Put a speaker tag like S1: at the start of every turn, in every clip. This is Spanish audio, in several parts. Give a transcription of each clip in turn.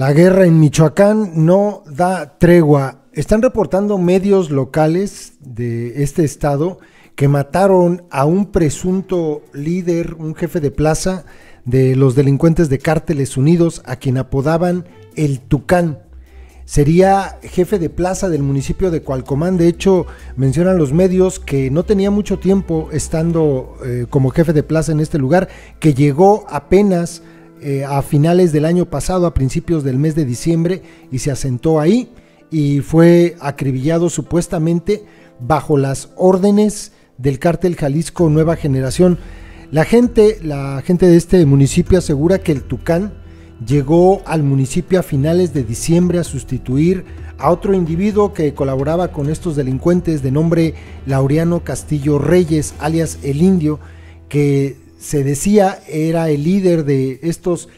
S1: La guerra en Michoacán no da tregua. Están reportando medios locales de este estado que mataron a un presunto líder, un jefe de plaza de los delincuentes de Cárteles Unidos, a quien apodaban el Tucán. Sería jefe de plaza del municipio de Cualcomán. De hecho, mencionan los medios que no tenía mucho tiempo estando eh, como jefe de plaza en este lugar, que llegó apenas eh, a finales del año pasado, a principios del mes de diciembre, y se asentó ahí y fue acribillado supuestamente bajo las órdenes del cártel Jalisco Nueva Generación. La gente, la gente de este municipio asegura que el Tucán llegó al municipio a finales de diciembre a sustituir a otro individuo que colaboraba con estos delincuentes de nombre Laureano Castillo Reyes, alias El Indio, que se decía era el líder de estos,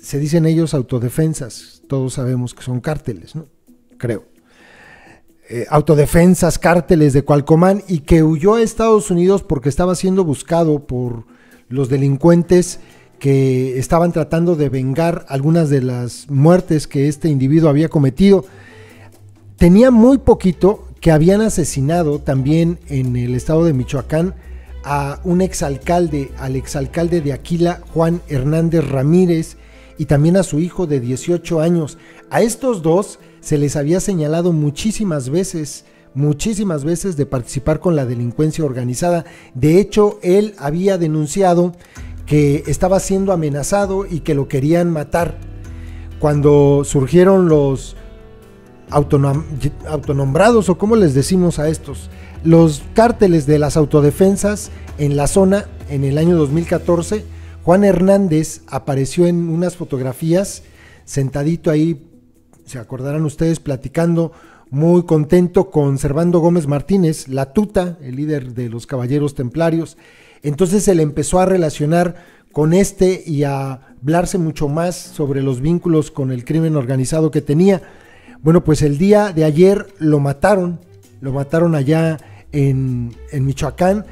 S1: se dicen ellos, autodefensas. Todos sabemos que son cárteles, ¿no? Creo. Eh, autodefensas, cárteles de Cualcomán y que huyó a Estados Unidos porque estaba siendo buscado por los delincuentes que estaban tratando de vengar algunas de las muertes que este individuo había cometido. Tenía muy poquito que habían asesinado también en el estado de Michoacán a un exalcalde, al exalcalde de Aquila, Juan Hernández Ramírez, y también a su hijo de 18 años. A estos dos se les había señalado muchísimas veces, muchísimas veces de participar con la delincuencia organizada. De hecho, él había denunciado que estaba siendo amenazado y que lo querían matar. Cuando surgieron los autonombrados, o como les decimos a estos, los cárteles de las autodefensas en la zona en el año 2014. Juan Hernández apareció en unas fotografías sentadito ahí, se acordarán ustedes, platicando muy contento con Servando Gómez Martínez, la tuta, el líder de los Caballeros Templarios. Entonces se le empezó a relacionar con este y a hablarse mucho más sobre los vínculos con el crimen organizado que tenía. Bueno, pues el día de ayer lo mataron, lo mataron allá en, Michoacán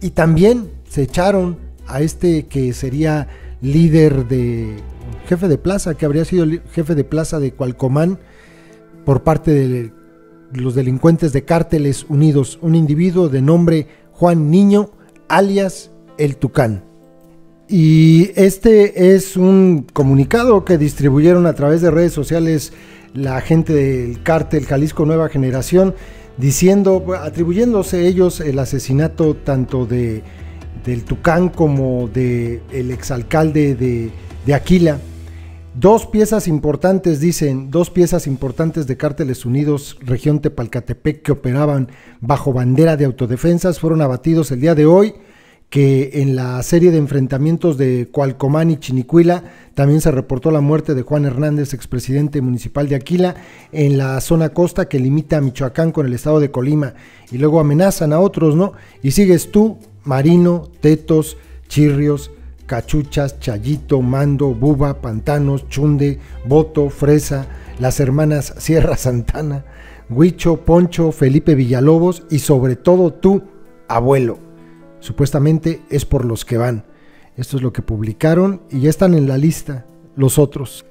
S1: y también se echaron a este que sería líder de jefe de plaza, que habría sido jefe de plaza de Cualcomán por parte de los delincuentes de cárteles unidos, un individuo de nombre Juan Niño, alias El Tucán. Y este es un comunicado que distribuyeron a través de redes sociales la gente del cártel Jalisco Nueva Generación diciendo, atribuyéndose ellos el asesinato tanto de, del Tucán como del el exalcalde de, de Aquila. Dos piezas importantes, dicen, dos piezas importantes de Cárteles Unidos, región Tepalcatepec, que operaban bajo bandera de autodefensas, fueron abatidos el día de hoy que en la serie de enfrentamientos de Cualcomán y Chinicuila también se reportó la muerte de Juan Hernández, expresidente municipal de Aquila, en la zona costa que limita a Michoacán con el estado de Colima. Y luego amenazan a otros, ¿no? Y sigues tú, Marino, Tetos, Chirrios, Cachuchas, Chayito, Mando, Buba, Pantanos, Chunde, Boto, Fresa, las hermanas Sierra Santana, Huicho, Poncho, Felipe Villalobos y sobre todo tú, abuelo. Supuestamente es por los que van. Esto es lo que publicaron y ya están en la lista los otros.